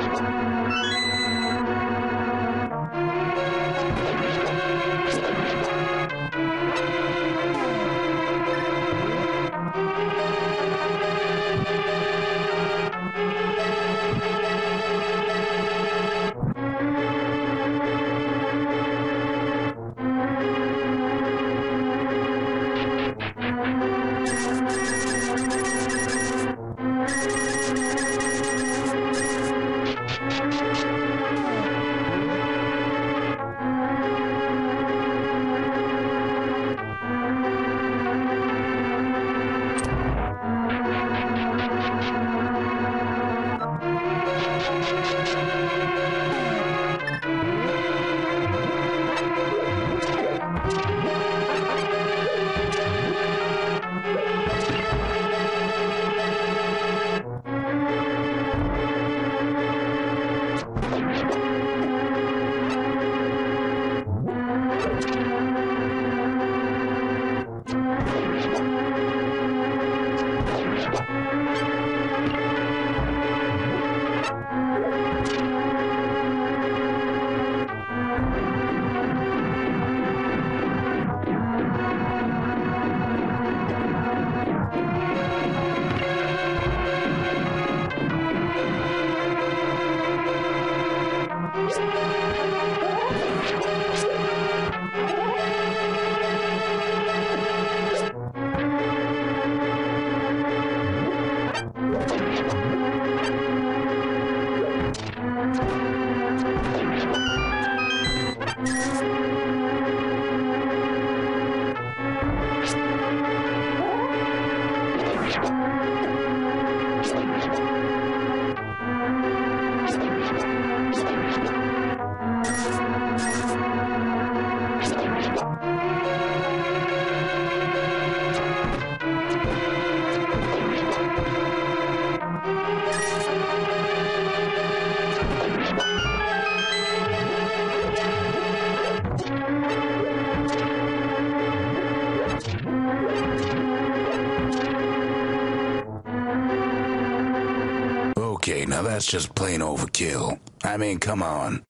Okay, now that's just plain overkill. I mean, come on.